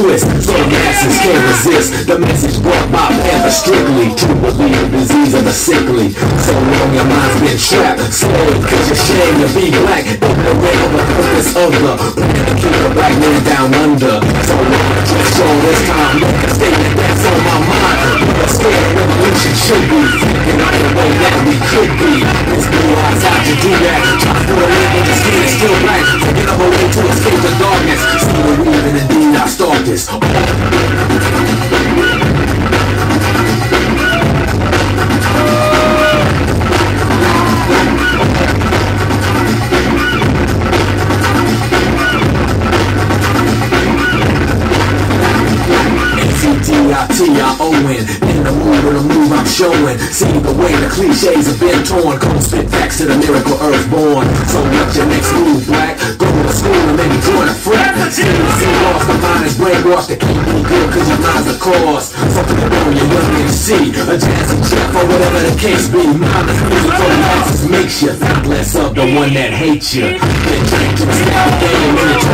twist so the masses can't resist. The message brought by Panther strictly to relieve the disease of the sickly. So long your mind's been trapped, slowly cause you're ashamed to be black. Ignorant of the purpose of the plan keep a black man down under. So long, show this time, make a statement that's on my mind. What a scared revolution should be, thinking of the way that we could be. The weave and indeed I start this. A-C-T-I-T-I-O-N In the mood of the move I'm showing See the way the cliches have been torn Come spit facts to the miracle earth born So what's your next move, black? Go to school and maybe join a frat See the see lost, the mind is brainwashed That can't be good cause your mind's the cause Something to know you're young MC A jazzy chef or whatever the case be Mindless music from the masses makes you less of the one that hates you. Then drink to the game